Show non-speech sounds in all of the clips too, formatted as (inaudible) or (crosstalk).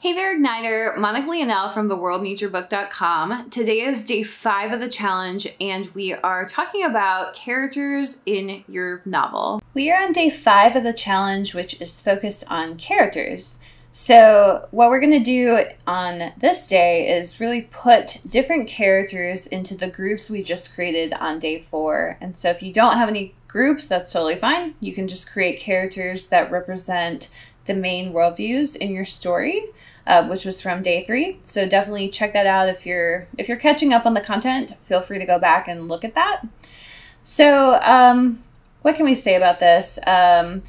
Hey there, Igniter. Monica Leonelle from theworldneedsyourbook.com. Today is day five of the challenge, and we are talking about characters in your novel. We are on day five of the challenge, which is focused on characters. So, what we're going to do on this day is really put different characters into the groups we just created on day four. And so, if you don't have any groups, that's totally fine. You can just create characters that represent the main worldviews in your story, uh, which was from day three. So definitely check that out if you're if you're catching up on the content. Feel free to go back and look at that. So um, what can we say about this? Um,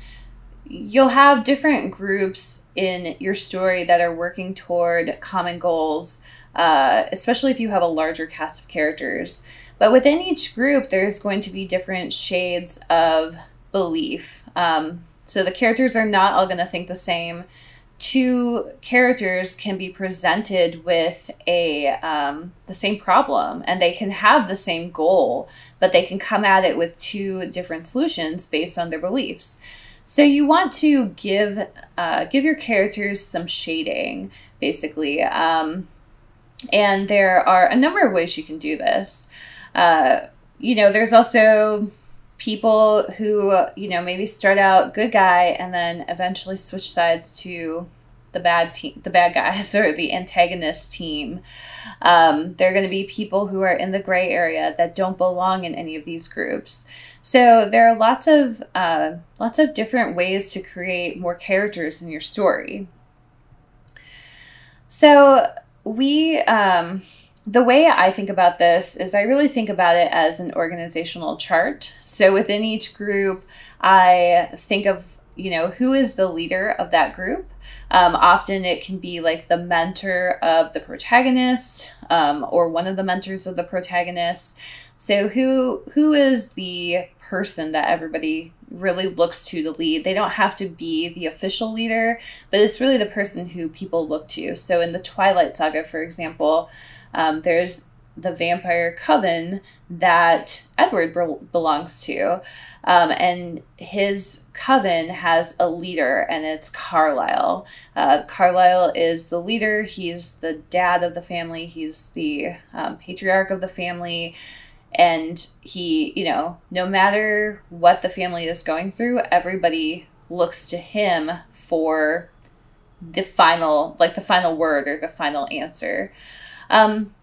you'll have different groups in your story that are working toward common goals, uh, especially if you have a larger cast of characters. But within each group, there's going to be different shades of belief. Um, so the characters are not all going to think the same. Two characters can be presented with a um, the same problem, and they can have the same goal, but they can come at it with two different solutions based on their beliefs. So you want to give uh, give your characters some shading, basically. Um, and there are a number of ways you can do this. Uh, you know, there's also people who you know maybe start out good guy and then eventually switch sides to the bad team the bad guys (laughs) or the antagonist team. Um, they're going to be people who are in the gray area that don't belong in any of these groups. So there are lots of uh, lots of different ways to create more characters in your story. So we um, the way I think about this is I really think about it as an organizational chart. So within each group, I think of you know who is the leader of that group um, often it can be like the mentor of the protagonist um, or one of the mentors of the protagonist so who who is the person that everybody really looks to to lead they don't have to be the official leader but it's really the person who people look to so in the twilight saga for example um, there's the vampire coven that Edward be- belongs to. Um, and his coven has a leader, and it's Carlisle. Uh, Carlisle is the leader, he's the dad of the family, he's the um, patriarch of the family. And he, you know, no matter what the family is going through, everybody looks to him for the final, like the final word or the final answer. Um,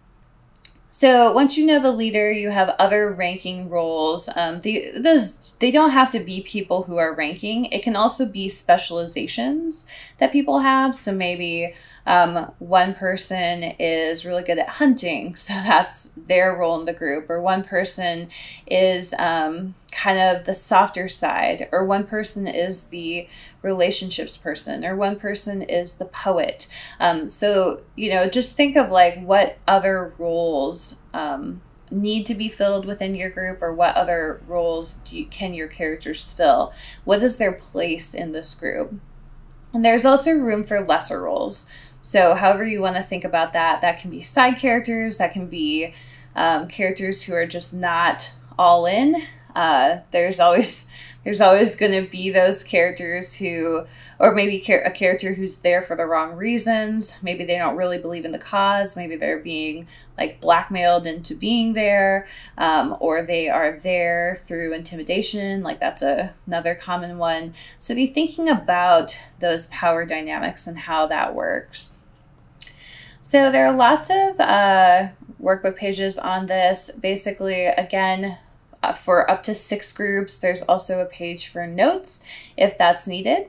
so once you know the leader, you have other ranking roles. Um, the, this, they don't have to be people who are ranking. It can also be specializations that people have. So maybe um, one person is really good at hunting, (laughs) so that's their role in the group, or one person is um, kind of the softer side, or one person is the relationships person, or one person is the poet. Um, so, you know, just think of like what other roles um, need to be filled within your group or what other roles do you, can your characters fill? What is their place in this group? And there's also room for lesser roles. So however you want to think about that that can be side characters that can be um, characters who are just not all in uh, there's always (laughs) there's always going to be those characters who or maybe a character who's there for the wrong reasons. Maybe they don't really believe in the cause. Maybe they're being like blackmailed into being there um, or they are there through intimidation. Like that's a, another common one. So be thinking about those power dynamics and how that works. So there are lots of uh, workbook pages on this. Basically again uh, for up to six groups. There's also a page for notes if that's needed.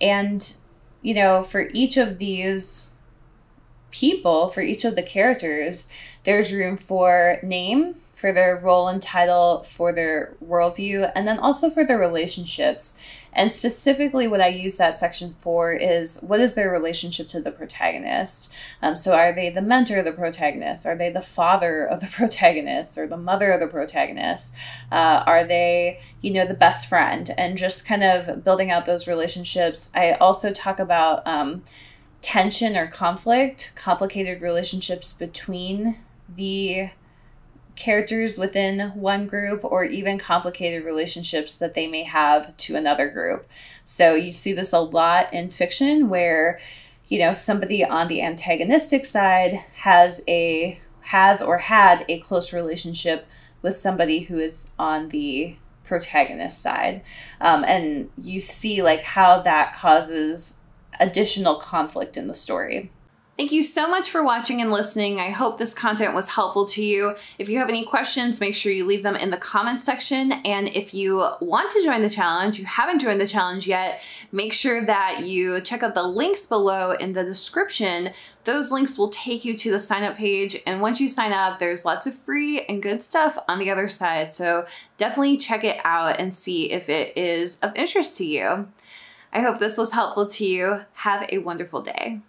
And, you know, for each of these people, for each of the characters, there's room for name, for their role and title, for their worldview, and then also for their relationships. And specifically, what I use that section for is what is their relationship to the protagonist? Um, so, are they the mentor of the protagonist? Are they the father of the (laughs) protagonist or the mother of the protagonist? Uh, are they, you know, the best friend? And just kind of building out those relationships. I also talk about um, tension or conflict, complicated relationships between the characters within one group or even complicated relationships that they may have to another group. So you see this a lot in fiction where you know, somebody on the antagonistic side has a has or had a close relationship with somebody who is on the protagonist side. Um, and you see like how that causes additional conflict in the story. Thank you so much for watching and listening. I hope this content was helpful to you. If you have any questions, make sure you leave them in the comments section. And if you want to join the challenge, you haven't joined the challenge yet, make sure that you check out the links below in the description. Those links will take you to the sign up page. And once you sign up, there's lots of free and good stuff on the other side. So definitely check it out and see if it is of interest to you. I hope this was helpful to you. Have a wonderful day.